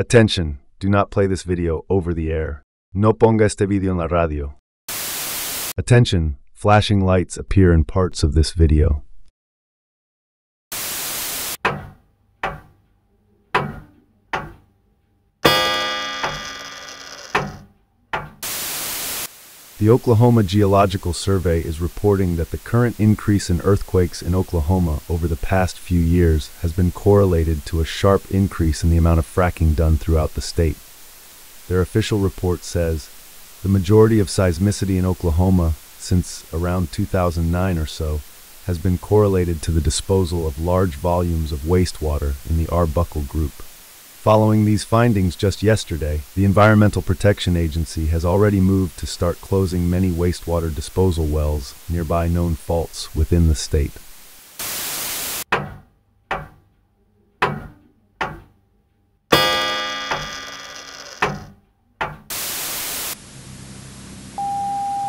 Attention, do not play this video over the air. No ponga este video en la radio. Attention, flashing lights appear in parts of this video. The Oklahoma Geological Survey is reporting that the current increase in earthquakes in Oklahoma over the past few years has been correlated to a sharp increase in the amount of fracking done throughout the state. Their official report says the majority of seismicity in Oklahoma since around 2009 or so has been correlated to the disposal of large volumes of wastewater in the Arbuckle Group. Following these findings just yesterday, the Environmental Protection Agency has already moved to start closing many wastewater disposal wells nearby known faults within the state.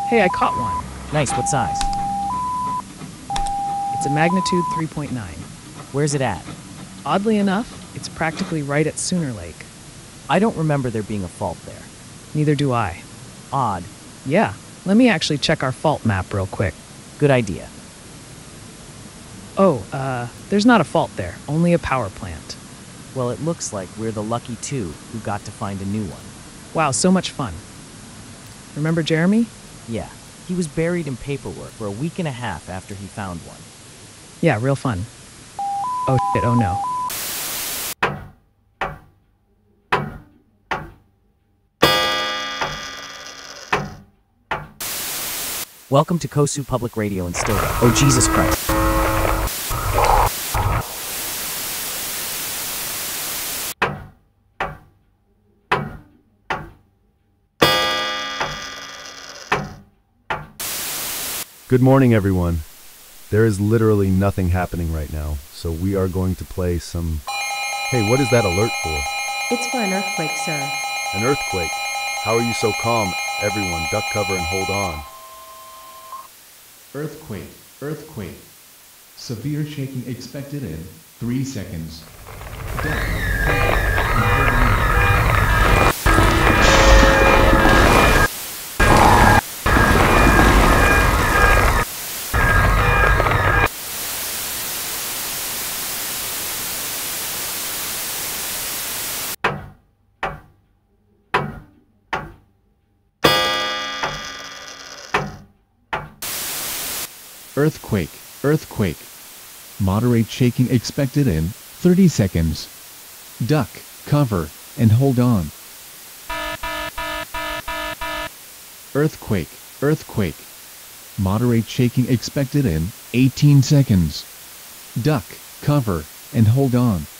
Hey, I caught one. Nice, what size? It's a magnitude 3.9. Where's it at? Oddly enough, it's practically right at Sooner Lake. I don't remember there being a fault there. Neither do I. Odd. Yeah, let me actually check our fault map real quick. Good idea. Oh, uh, there's not a fault there, only a power plant. Well, it looks like we're the lucky two who got to find a new one. Wow, so much fun. Remember Jeremy? Yeah, he was buried in paperwork for a week and a half after he found one. Yeah, real fun. Oh shit, oh no. Welcome to Kosu Public Radio in Stillwater. Oh, Jesus Christ. Good morning, everyone. There is literally nothing happening right now, so we are going to play some. Hey, what is that alert for? It's for an earthquake, sir. An earthquake. How are you so calm? Everyone, duck cover and hold on. Earthquake, earthquake. Severe shaking expected in 3 seconds. Earthquake, earthquake. Moderate shaking expected in 30 seconds. Duck, cover, and hold on. Earthquake, earthquake. Moderate shaking expected in 18 seconds. Duck, cover, and hold on.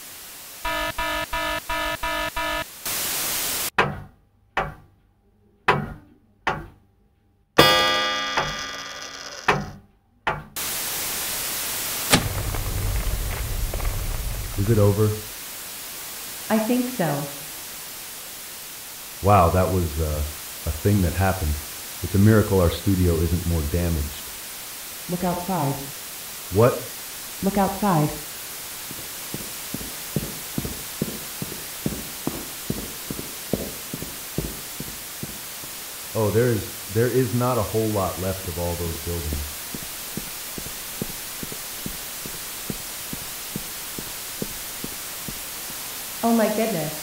Is it over? I think so. Wow, that was uh, a thing that happened. It's a miracle our studio isn't more damaged. Look outside. What? Look outside. Oh, there is there is not a whole lot left of all those buildings. Oh my goodness.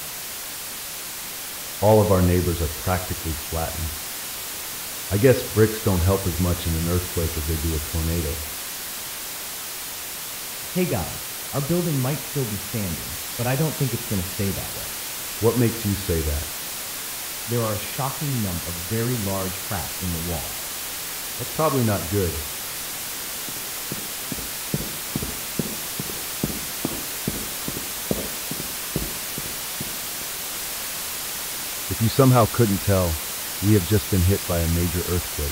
All of our neighbors are practically flattened. I guess bricks don't help as much in an earthquake as they do a tornado. Hey guys, our building might still be standing, but I don't think it's going to stay that way. What makes you say that? There are a shocking number of very large cracks in the wall. That's probably not good. If you somehow couldn't tell, we have just been hit by a major earthquake.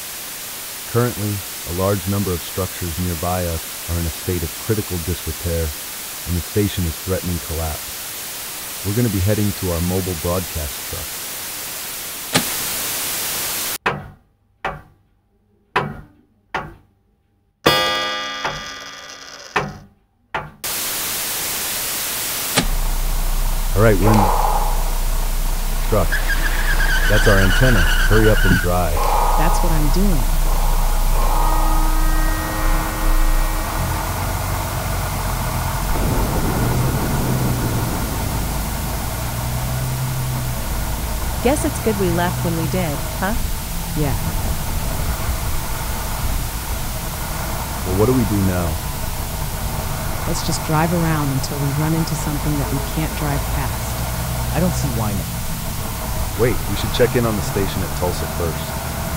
Currently, a large number of structures nearby us are in a state of critical disrepair, and the station is threatening collapse. We're going to be heading to our mobile broadcast truck. All right, we're in, truck. That's our antenna. Hurry up and drive. That's what I'm doing. Guess it's good we left when we did, huh? Yeah. Well, what do we do now? Let's just drive around until we run into something that we can't drive past. I don't see why not. Wait, we should check in on the station at Tulsa first.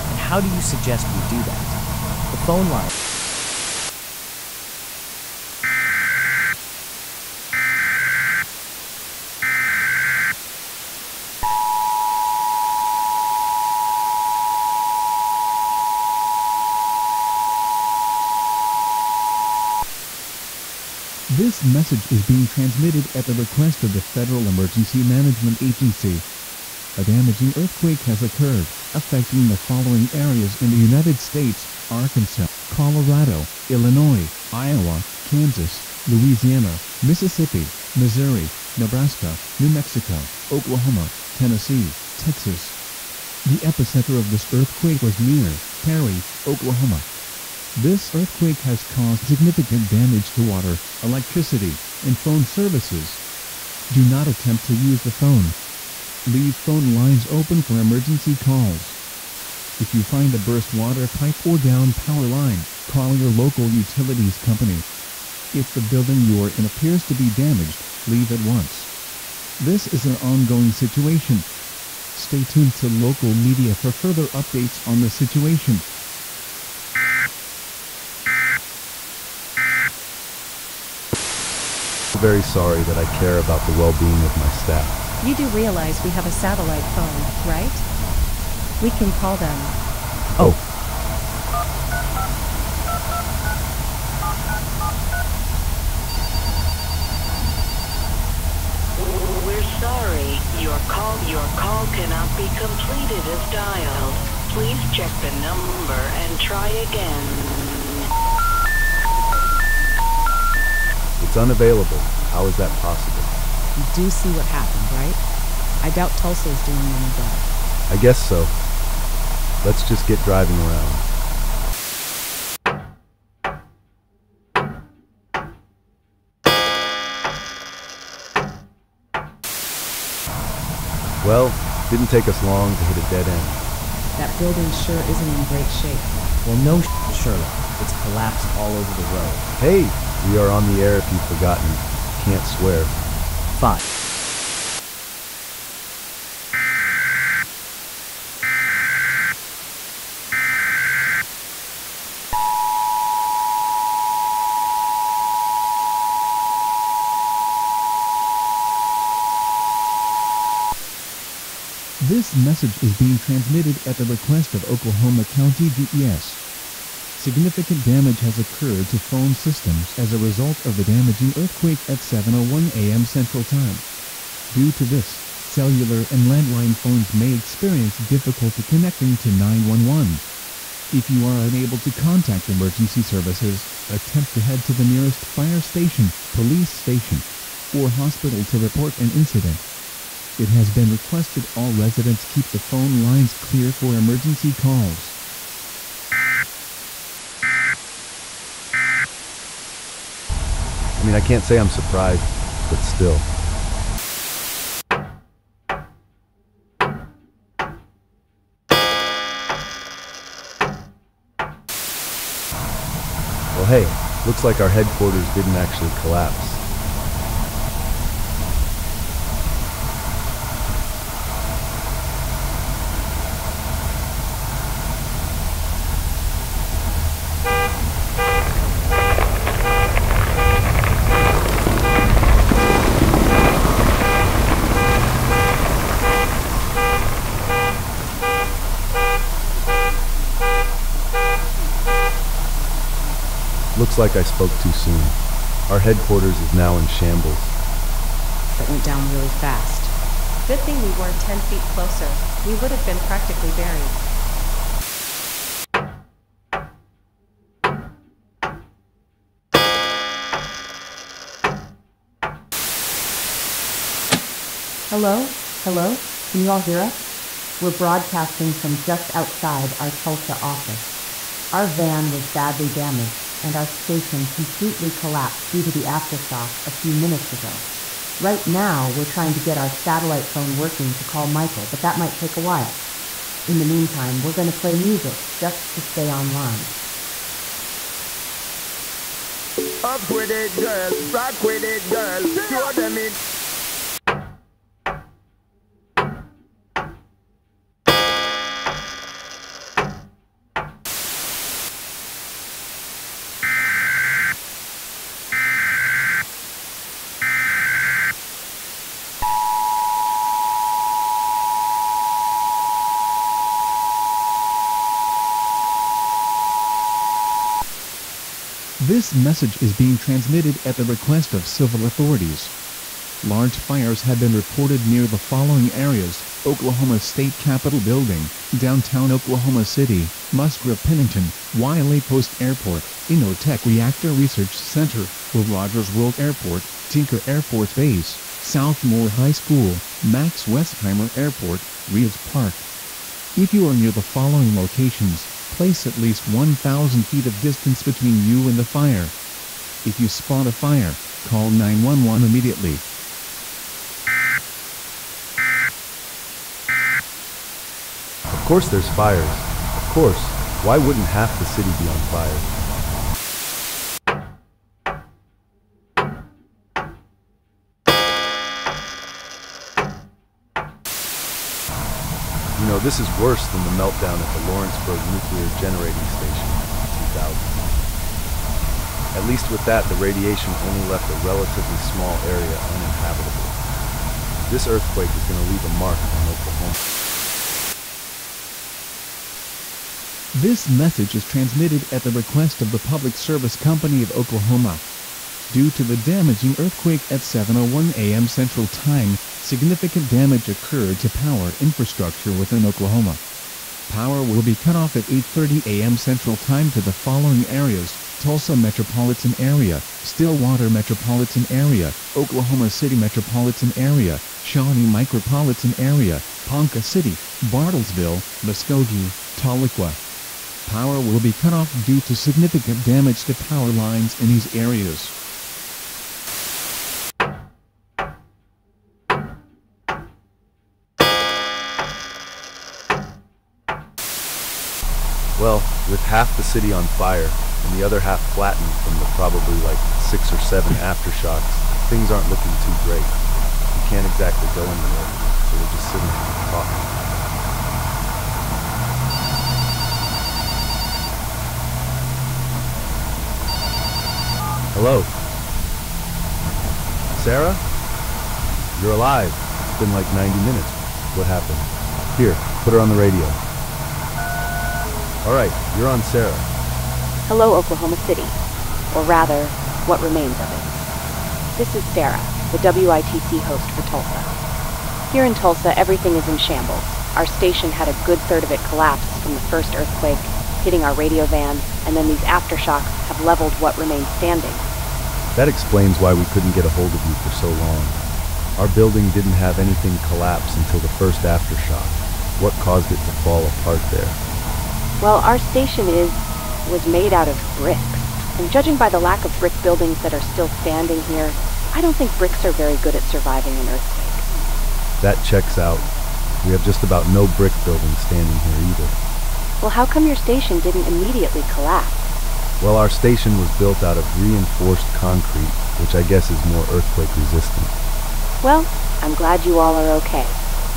And how do you suggest we do that? The phone line. This message is being transmitted at the request of the Federal Emergency Management Agency. A damaging earthquake has occurred, affecting the following areas in the United States, Arkansas, Colorado, Illinois, Iowa, Kansas, Louisiana, Mississippi, Missouri, Nebraska, New Mexico, Oklahoma, Tennessee, Texas. The epicenter of this earthquake was near Perry, Oklahoma. This earthquake has caused significant damage to water, electricity, and phone services. Do not attempt to use the phone. Leave phone lines open for emergency calls. If you find a burst water pipe or down power line, call your local utilities company. If the building you are in appears to be damaged, leave at once. This is an ongoing situation. Stay tuned to local media for further updates on the situation. Very sorry that I care about the well-being of my staff. You do realize we have a satellite phone, right? We can call them. Oh, We're sorry. Your call your call cannot be completed as dialed. Please check the number and try again. it's unavailable. How is that possible? You do see what happened, right? I doubt Tulsa is doing any better. I guess so. Let's just get driving around. Well, didn't take us long to hit a dead end. That building sure isn't in great shape. Well, no sh- Sherlock. It's collapsed all over the road. Hey, we are on the air if you've forgotten. Can't swear. Fine. This message is being transmitted at the request of Oklahoma County DES. Significant damage has occurred to phone systems as a result of the damaging earthquake at 7.01 a.m. Central Time. Due to this, cellular and landline phones may experience difficulty connecting to 911. If you are unable to contact emergency services, attempt to head to the nearest fire station, police station, or hospital to report an incident. It has been requested all residents keep the phone lines clear for emergency calls. I mean, I can't say I'm surprised, but still. Well, hey, looks like our headquarters didn't actually collapse. Looks like I spoke too soon. Our headquarters is now in shambles. That went down really fast. Good thing we weren't 10 feet closer. We would have been practically buried. Hello? Hello? Can you all hear us? We're broadcasting from just outside our Tulsa office. Our van was badly damaged and our station completely collapsed due to the aftershock a few minutes ago. Right now, we're trying to get our satellite phone working to call Michael, but that might take a while. In the meantime, we're going to play music just to stay online. Up with it, girl. Rock with it, girl. Show them it. This message is being transmitted at the request of civil authorities. Large fires have been reported near the following areas, Oklahoma State Capitol Building, downtown Oklahoma City, Musgrave Pennington, Wiley Post Airport, InnoTech Reactor Research Center, Will Rogers World Airport, Tinker Air Force Base, Southmoore High School, Max Westheimer Airport, Reeves Park. If you are near the following locations, place at least 1,000 feet of distance between you and the fire. If you spot a fire, call 911 immediately. Of course there's fires. Of course. Why wouldn't half the city be on fire? This is worse than the meltdown at the Lawrenceburg Nuclear Generating Station in 2000. At least with that, the radiation only left a relatively small area uninhabitable. This earthquake is going to leave a mark on Oklahoma. This message is transmitted at the request of the Public Service Company of Oklahoma. Due to the damaging earthquake at 7:01 a.m. Central Time, significant damage occurred to power infrastructure within Oklahoma. Power will be cut off at 8:30 a.m. Central Time to the following areas: Tulsa Metropolitan Area, Stillwater Metropolitan Area, Oklahoma City Metropolitan Area, Shawnee Micropolitan Area, Ponca City, Bartlesville, Muskogee, Tahlequah. Power will be cut off due to significant damage to power lines in these areas. Half the city on fire and the other half flattened from the probably like six or seven aftershocks, things aren't looking too great. We can't exactly go anywhere, so we're just sitting here talking. Hello? Sarah? You're alive. It's been like 90 minutes. What happened? Here, put her on the radio. All right, you're on Sarah. Hello, Oklahoma City. Or rather, what remains of it. This is Sarah, the WITC host for Tulsa. Here in Tulsa, everything is in shambles. Our station had a good third of it collapse from the first earthquake, hitting our radio van, and then these aftershocks have leveled what remains standing. That explains why we couldn't get a hold of you for so long. Our building didn't have anything collapse until the first aftershock. What caused it to fall apart there? Well, our station is was made out of bricks. And judging by the lack of brick buildings that are still standing here, I don't think bricks are very good at surviving an earthquake. That checks out. We have just about no brick buildings standing here either. Well, how come your station didn't immediately collapse? Well, our station was built out of reinforced concrete, which I guess is more earthquake resistant. Well, I'm glad you all are okay.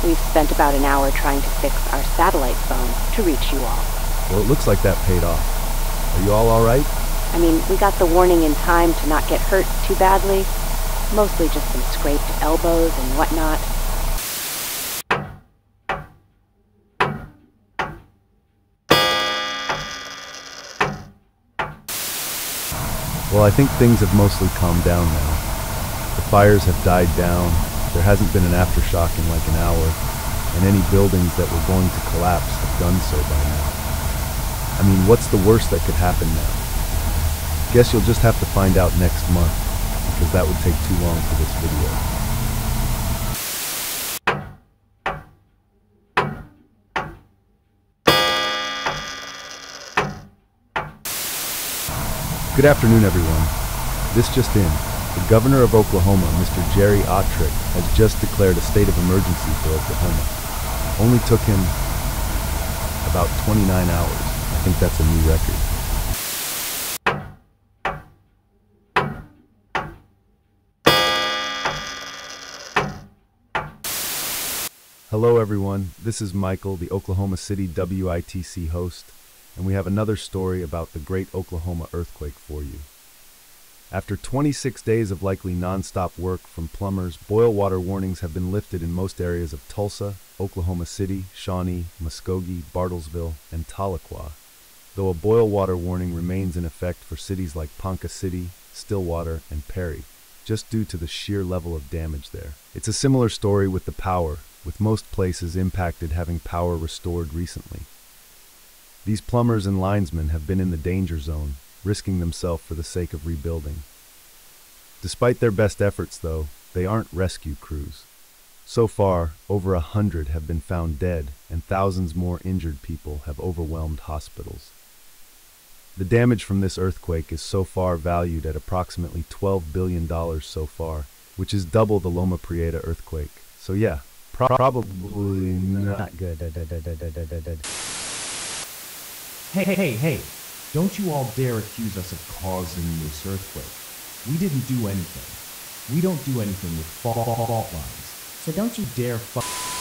We've spent about an hour trying to fix our satellite phone to reach you all. Well, it looks like that paid off. Are you all alright? I mean, we got the warning in time to not get hurt too badly. Mostly just some scraped elbows and whatnot. Well, I think things have mostly calmed down now. The fires have died down, there hasn't been an aftershock in like an hour, and any buildings that were going to collapse have done so by now. I mean, what's the worst that could happen now? Guess you'll just have to find out next month, because that would take too long for this video. Good afternoon, everyone. This just in, the governor of Oklahoma, Mr. Jerry Ottrick, has just declared a state of emergency for Oklahoma. Only took him about 29 hours. I think that's a new record. Hello, everyone. This is Michael, the Oklahoma City WITC host, and we have another story about the Great Oklahoma Earthquake for you. After 26 days of likely nonstop work from plumbers, boil water warnings have been lifted in most areas of Tulsa, Oklahoma City, Shawnee, Muskogee, Bartlesville, and Tahlequah, though a boil water warning remains in effect for cities like Ponca City, Stillwater, and Perry, just due to the sheer level of damage there. It's a similar story with the power, with most places impacted having power restored recently. These plumbers and linesmen have been in the danger zone, risking themselves for the sake of rebuilding. Despite their best efforts, though, they aren't rescue crews. So far, over a hundred have been found dead, and thousands more injured people have overwhelmed hospitals. The damage from this earthquake is so far valued at approximately $12 billion so far, which is double the Loma Prieta earthquake. So yeah, pro- probably not good. Hey, hey, hey, hey. Don't you all dare accuse us of causing this earthquake. We didn't do anything. We don't do anything with fa- fa- fault lines. So don't you dare fuck.